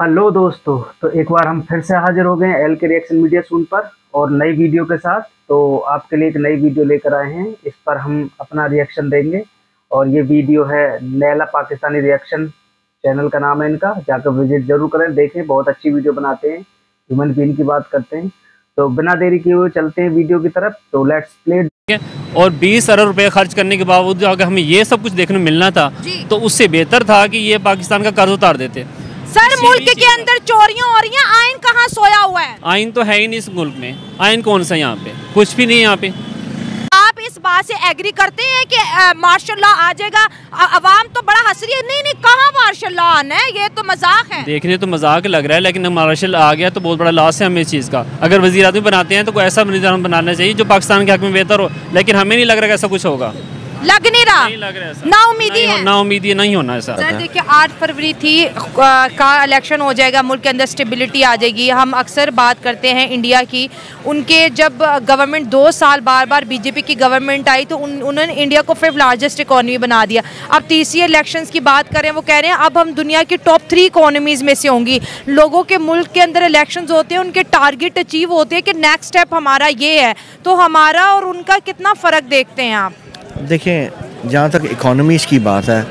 Hello दोस्तों तो एक बार हम फिर से हाजिर हो गए हैं एल के रिएक्शन मीडिया सून पर और नई वीडियो के साथ। तो आपके लिए एक नई वीडियो लेकर आए हैं। इस पर हम अपना रिएक्शन देंगे और ये वीडियो है नैला पाकिस्तानी रिएक्शन चैनल का नाम है इनका। जाकर विज़िट ज़रूर करें देखें बहुत अच्छी वीडियो बनाते हैं। ह्यूमन बीन की बात करते हैं। तो बिना देरी किए हुए चलते हैं वीडियो की तरफ़। तो लेट्स प्ले और 20 अरब रुपए खर्च करने के बावजूद अगर हमें ये सब कुछ देखने मिलना था तो उससे बेहतर था कि ये पाकिस्तान का कर्ज उतार देते। सर मुल्क के अंदर चोरियाँ हो रही हैं। आइन कहाँ सोया हुआ है? आइन तो है ही नहीं इस मुल्क में। आइन कौन सा यहाँ पे? कुछ भी नहीं यहाँ पे। आप इस बात से एग्री करते हैं कि मार्शल लॉ आ जाएगा? अवाम तो बड़ा हंस रही है। नहीं नहीं कहाँ मार्शल लॉ आना है? ये तो मज़ाक है। देखने तो मज़ाक लग रहा है लेकिन मार्शल आ गया तो बहुत बड़ा लॉस है हमें इस चीज़ का। अगर वजी आदमी बनाते हैं तो कोई ऐसा निज़ाम बनाना चाहिए जो पाकिस्तान के हक में बेहतर हो। लेकिन हमें नहीं लग रहा ऐसा कुछ होगा। लग नहीं रहा। नहीं लग रहा ना उम्मीदी है ना उम्मीदी नहीं होना ऐसा। सर देखिए आठ फरवरी थी का इलेक्शन हो जाएगा मुल्क के अंदर स्टेबिलिटी आ जाएगी। हम अक्सर बात करते हैं इंडिया की। उनके जब गवर्नमेंट दो साल बार बार बीजेपी की गवर्नमेंट आई तो उन, उन्होंने इंडिया को फिर लार्जेस्ट इकोनॉमी बना दिया। अब तीसरी इलेक्शन की बात करें वो कह रहे हैं अब हम दुनिया की टॉप थ्री इकोनॉमीज़ में से होंगी। लोगों के मुल्क के अंदर इलेक्शन होते हैं उनके टारगेट अचीव होते हैं कि नेक्स्ट स्टेप हमारा ये है। तो हमारा और उनका कितना फ़र्क देखते हैं आप? देखें जहाँ तक इकोनॉमीज़ की बात है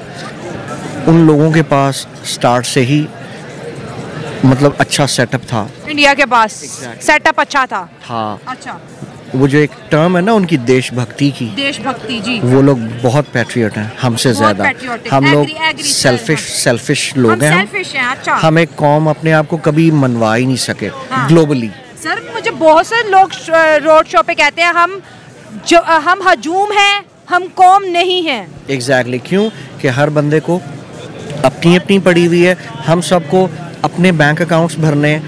उन लोगों के पास स्टार्ट से ही मतलब अच्छा सेटअप था। इंडिया के पास exactly. सेटअप अच्छा था। हाँ अच्छा। वो जो एक टर्म है ना उनकी देशभक्ति की देशभक्ति जी। वो लोग बहुत पैट्रियट हैं हमसे ज़्यादा। हम लोग सेल्फिश सेल्फिश लोग हैं। हम अच्छा। हम एक कौम अपने आप को कभी मनवा ही नहीं सके हाँ। ग्लोबली सर मुझे बहुत से लोग रोड शो पे कहते हैं हम जो हम हजूम हैं। हम कौम नहीं हैं। Exactly exactly. क्यों? कि हर बंदे को अपनी अपनी पड़ी हुई है। हम सबको अपने बैंक अकाउंट्स भरने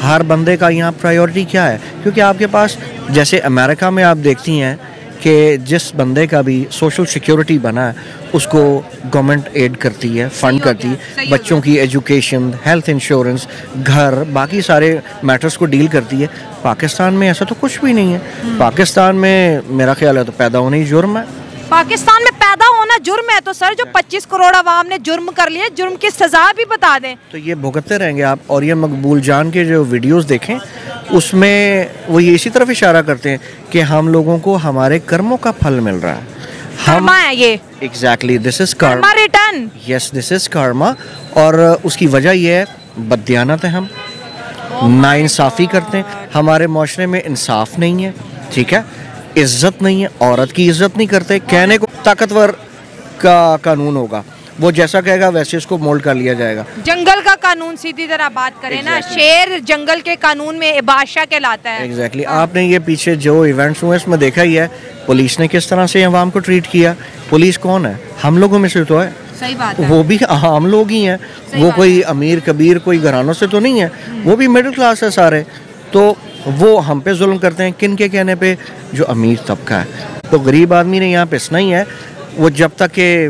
हर बंदे का यहाँ प्रायोरिटी क्या है? क्योंकि आपके पास जैसे अमेरिका में आप देखती हैं कि जिस बंदे का भी सोशल सिक्योरिटी बना है उसको गवर्नमेंट एड करती है फंड करती है। बच्चों की एजुकेशन हेल्थ इंश्योरेंस घर बाकी सारे मैटर्स को डील करती है। पाकिस्तान में ऐसा तो कुछ भी नहीं है। हम्म। पाकिस्तान में मेरा ख्याल है तो पैदा होने ही जुर्म है। पाकिस्तान में पैदा होना जुर्म है तो सर जो 25 करोड़ आवाम ने जुर्म कर लिया जुर्म की सजा भी बता दें। तो ये भुगतते रहेंगे आप और ये मकबूल जान के जो वीडियोस देखें उसमें वो ये इसी तरफ़ इशारा करते हैं कि हम लोगों को हमारे कर्मों का फल मिल रहा है। हम है ये। Exactly this is karma return. Yes this is karma और उसकी वजह यह है बदयानत है हम। नाइंसाफ़ी करते हैं। हमारे माशरे में इंसाफ नहीं है ठीक है? इज़्ज़त नहीं है औरत की इज़्ज़त नहीं करते कहने को ताकतवर का कानून होगा। वो जैसा कहेगा वैसे उसको मोल्ड कर लिया जाएगा। जंगल का कानून सीधी तरह बात करें exactly. ना शेर जंगल के कानून में बादशाह कहलाता है। Exactly exactly. हाँ। आपने ये पीछे जो इवेंट्स हुए इसमें देखा ही है पुलिस ने किस तरह से अवाम को ट्रीट किया। पुलिस कौन है? हम लोगों में से तो है। सही बात है। वो भी आम लोग ही हैं। वो कोई अमीर कबीर कोई घरानों से तो नहीं है। वो भी मिडिल क्लास है सारे। तो वो हम पे जुल्म करते हैं। किन के कहने पे? जो अमीर तबका है। तो गरीब आदमी ने यहाँ पिसना ही है। वो जब तक के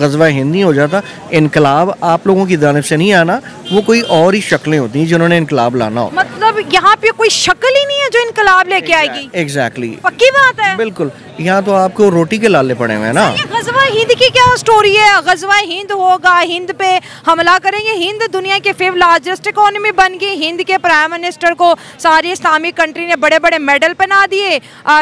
गजवा हिंदी हो जाता इनकलाब आप लोगों की जानब से नहीं आना। वो कोई और ही शक्लें होती हैं जिन्होंने इनकलाब लाना हो। मतलब यहाँ पे कोई शक्ल ही नहीं है जो इनकलाब लेके आएगी। Exactly exactly. पक्की बात है। बिल्कुल। यहाँ तो आपको रोटी के लाले पड़े हुए हैं ना। गजवा हिंद की क्या स्टोरी है? गजवा हिंद होगा हिंद पे हमला करेंगे। हिंद दुनिया के फिफ्थ लार्जेस्ट इकोनॉमी बन गई। हिंद के प्राइम मिनिस्टर को सारी इस्लामिक कंट्री ने बड़े बड़े मेडल पहना दिए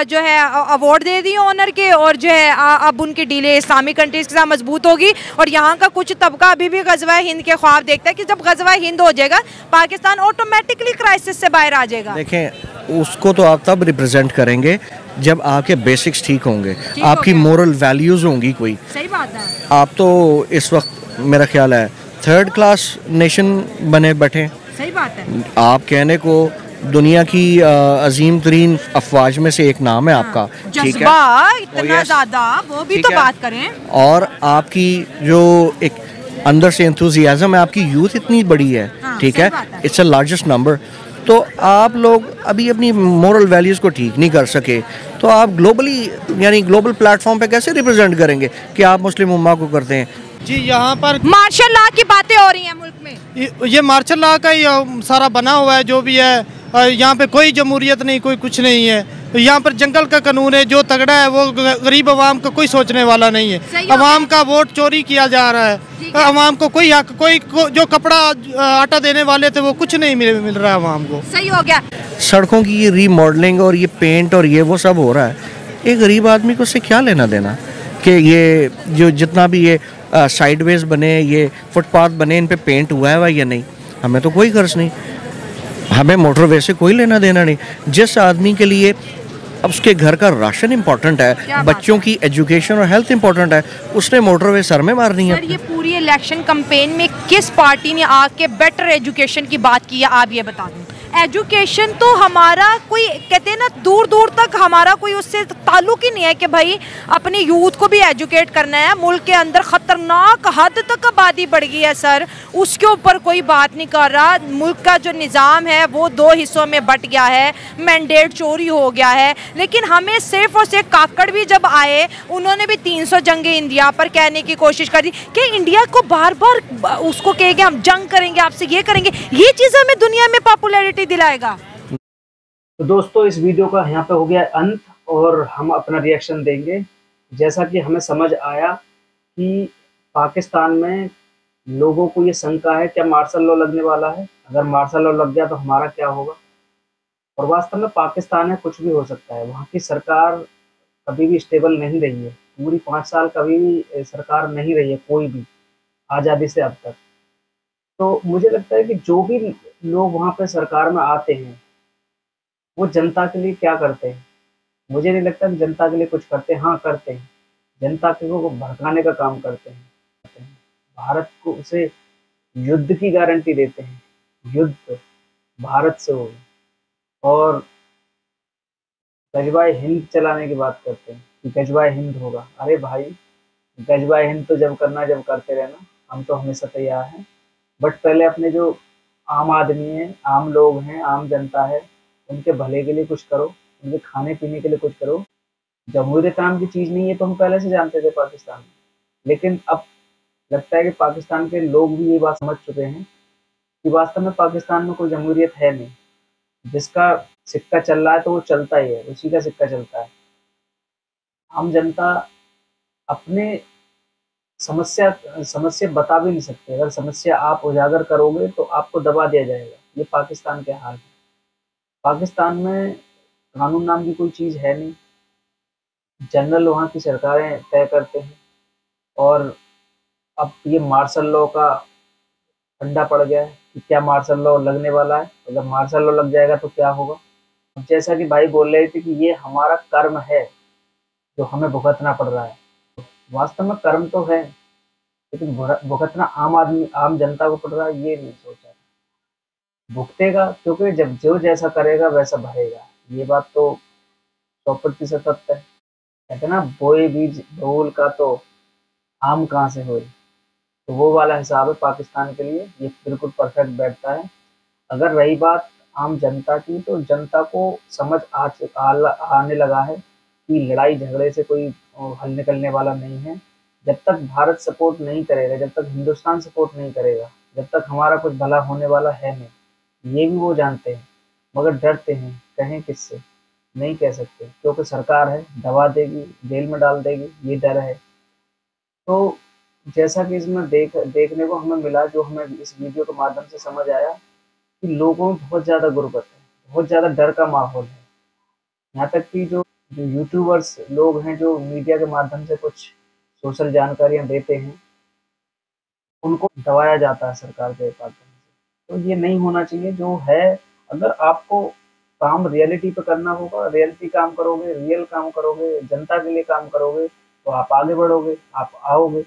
जो है अवार्ड दे दिए ऑनर के और जो है अब उनकी डीले इस्लामिक कंट्रीज़ के साथ मज़बूत होगी। और यहाँ का कुछ तबका अभी भी गजवा हिंद के ख्वाब देखता है कि जब गजवा हिंद हो जाएगा पाकिस्तान ऑटोमेटिकली क्राइसिस से बाहर आ जाएगा। देखें उसको तो आप तब रिप्रेजेंट करेंगे जब आपके बेसिक्स ठीक होंगे आपकी मॉरल वैल्यूज़ होंगी कोई। सही बात है। आप तो इस वक्त मेरा ख्याल है थर्ड क्लास नेशन बने बैठे। सही बात है। आप कहने को दुनिया की अजीम तरीन अफवाज में से एक नाम है हाँ। आपका। ठीक है? इतना ज़्यादा वो भी तो बात करें। और आपकी जो एक अंदर से एंथुजियाज्म है आपकी यूथ इतनी बड़ी है। हाँ, ठीक है? इट्स अ लार्जेस्ट नंबर तो आप लोग अभी अपनी मॉरल वैल्यूज़ को ठीक नहीं कर सके तो आप ग्लोबली यानी ग्लोबल प्लेटफॉर्म पे कैसे रिप्रेजेंट करेंगे कि आप मुस्लिम उम्मा को करते हैं? जी यहाँ पर मार्शल लॉ की बातें हो रही हैं मुल्क में। ये मार्शल लॉ का ही सारा बना हुआ है जो भी है यहाँ पे कोई जमहूरियत नहीं कोई कुछ नहीं है। यहाँ पर जंगल का कानून है जो तगड़ा है वो गरीब आवाम का कोई सोचने वाला नहीं है। आवाम का वोट चोरी किया जा रहा है। आवाम को कोई हक कोई को, जो कपड़ा आटा देने वाले थे वो कुछ नहीं मिल मिल रहा है आवाम को। सही हो गया। सड़कों की ये रीमॉडलिंग और ये पेंट और ये वो सब हो रहा है। एक गरीब आदमी को उससे क्या लेना देना? कि ये जो जितना भी ये साइडवेज बने ये फुटपाथ बने इन पे पेंट हुआ है या नहीं? हमें तो कोई गर्ज नहीं। हमें मोटरवे से कोई लेना देना नहीं। जिस आदमी के लिए अब उसके घर का राशन इम्पोर्टेंट है बच्चों की एजुकेशन और हेल्थ इम्पोर्टेंट है उसने मोटरवे सर में मारनी है। सर ये पूरी इलेक्शन कंपेन में किस पार्टी ने आके बेटर एजुकेशन की बात की है? आप ये बता दें। एजुकेशन तो हमारा कोई, कहते हैं ना दूर दूर तक हमारा कोई उससे ताल्लुक ही नहीं है कि भाई अपनी यूथ को भी एजुकेट करना है। मुल्क के अंदर ख़तरनाक हद तक आबादी बढ़ गई है, सर। उसके ऊपर कोई बात नहीं कर रहा। मुल्क का जो निज़ाम है, वो दो हिस्सों में बट गया है। मैंडेट चोरी हो गया है। लेकिन हमें सिर्फ़ और सिर्फ़ काकड़ भी जब आए, उन्होंने भी तीन सौ जंगे इंडिया पर कहने की कोशिश करी कि इंडिया को बार बार उसको कहे कि हम जंग करेंगे, आपसे ये करेंगे। ये चीज़ हमें दुनिया में पॉपुलैरिटी शांति दिलाएगा। तो दोस्तों, इस वीडियो का यहाँ पे हो गया अंत और हम अपना रिएक्शन देंगे। जैसा कि हमें समझ आया कि पाकिस्तान में लोगों को ये शंका है, क्या मार्शल लॉ लगने वाला है? अगर मार्शल लॉ लग गया तो हमारा क्या होगा? और वास्तव में पाकिस्तान है कुछ भी हो सकता है। वहाँ की सरकार कभी भी स्टेबल नहीं रही है। पूरी पाँच साल कभी भी सरकार नहीं रही है कोई भी, आज़ादी से अब तक। तो मुझे लगता है कि जो भी लोग वहाँ पे सरकार में आते हैं। वो जनता के लिए क्या करते हैं? मुझे नहीं लगता कि जनता के लिए कुछ करते हैं। हाँ करते हैं। जनता के को भड़काने का काम करते हैं। भारत को उसे युद्ध की गारंटी देते हैं। युद्ध भारत से हो और गजबाए हिंद चलाने की बात करते हैं कि गजबाए हिंद होगा। अरे भाई गजबाए हिंद तो जब करना जब करते रहना। हम तो हमेशा तैयार हैं। बट पहले अपने जो आम आदमी है, आम लोग हैं, आम जनता है, उनके भले के लिए कुछ करो, उनके खाने पीने के लिए कुछ करो। जमहूरियत नाम की चीज़ नहीं है तो हम पहले से जानते थे पाकिस्तान। लेकिन अब लगता है कि पाकिस्तान के लोग भी ये बात समझ चुके हैं कि वास्तव में पाकिस्तान में कोई जमहूरियत है नहीं। जिसका सिक्का चल रहा है तो वो चलता ही है, उसी का सिक्का चलता है। आम जनता अपने समस्या समस्या बता भी नहीं सकते। अगर समस्या आप उजागर करोगे तो आपको दबा दिया जाएगा। ये पाकिस्तान के हाल है। पाकिस्तान में कानून नाम की कोई चीज़ है नहीं। जनरल वहाँ की सरकारें तय करते हैं और अब ये मार्शल लॉ का अंडा पड़ गया है कि क्या मार्शल लॉ लगने वाला है। अगर मार्शल लॉ लग जाएगा तो क्या होगा? जैसा कि भाई बोल रहे थे कि ये हमारा कर्म है जो हमें भुगतना पड़ रहा है। वास्तव में कर्म तो है, लेकिन भुगतना आम आदमी, आम जनता को पड़ रहा है, ये नहीं सोचा भुगतेगा, क्योंकि जब जो जैसा करेगा, वैसा भरेगा। ये बात तो सौ प्रतिशत सत्य है। कहते ना, बोए बीज भूल का तो आम कहाँ से हो तो वो वाला हिसाब है, पाकिस्तान के लिए, ये बिल्कुल परफेक्ट बैठता है। अगर रही बात आम जनता की तो जनता को समझ आ आने लगा है कि लड़ाई झगड़े से कोई हल निकलने वाला नहीं है। जब तक भारत सपोर्ट नहीं करेगा, जब तक हिंदुस्तान सपोर्ट नहीं करेगा, जब तक हमारा कुछ भला होने वाला है नहीं, ये भी वो जानते हैं, मगर डरते हैं, कहें किससे? नहीं कह सकते, क्योंकि सरकार है, दबा देगी, जेल में डाल देगी, ये डर है। तो जैसा कि इसमें देख, देखने को हमें मिला, जो हमें इस वीडियो के माध्यम से समझ आया, कि लोगों में बहुत ज़्यादा गुर्बत है, बहुत ज़्यादा डर का माहौल है। यहाँ तक कि जो जो यूट्यूबर्स लोग हैं जो मीडिया के माध्यम से कुछ सोशल जानकारियाँ देते हैं, उनको दबाया जाता है सरकार के माध्यम से। तो ये नहीं होना चाहिए, जो है, अगर आपको काम रियलिटी पे करना होगा रियलिटी काम करोगे रियल काम करोगे, जनता के लिए काम करोगे तो आप आगे बढ़ोगे, आप आओगे।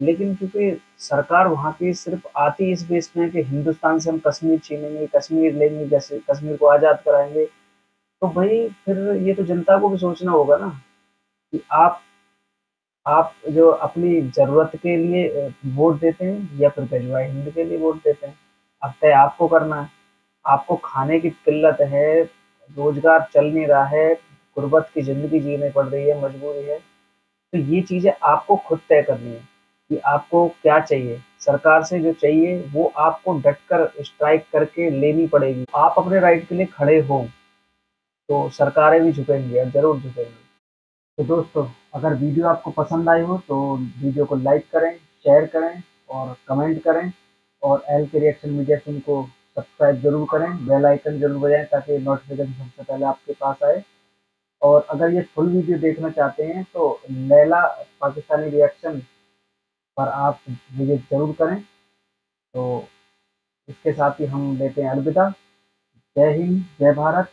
लेकिन क्योंकि सरकार वहाँ की सिर्फ़ आती इस बेस में कि हिंदुस्तान से हम कश्मीर छीनेंगे, कश्मीर लेंगे, जैसे कश्मीर को आज़ाद कराएँगे तो भाई फिर ये तो जनता को भी सोचना होगा ना कि आप आप जो अपनी ज़रूरत के लिए वोट देते हैं या फिर गजवा हिंद के लिए वोट देते हैं, अब तय आपको करना है। आपको खाने की किल्लत है, रोज़गार चल नहीं रहा है, गुर्बत की ज़िंदगी जीने पड़ रही है, मजबूरी है तो ये चीज़ें आपको खुद तय करनी है कि आपको क्या चाहिए। सरकार से जो चाहिए, वो आपको डटकर, स्ट्राइक करके लेनी पड़ेगी। आप अपने राइट के लिए खड़े हो। तो सरकारें भी झुकेंगी और ज़रूर झुकेंगी तो दोस्तों, अगर वीडियो आपको पसंद आई हो तो वीडियो को लाइक करें, शेयर करें और कमेंट करें और एल के रिएक्शन मीडिया सुन को सब्सक्राइब ज़रूर करें, बेल आइकन ज़रूर बजाएँ ताकि नोटिफिकेशन सबसे पहले आपके पास आए। और अगर ये फुल वीडियो देखना चाहते हैं तो लैला पाकिस्तानी रिएक्शन पर आप विज़िट ज़रूर करें। तो इसके साथ ही हम लेते हैं अलविदा। जय हिंद, जय भारत।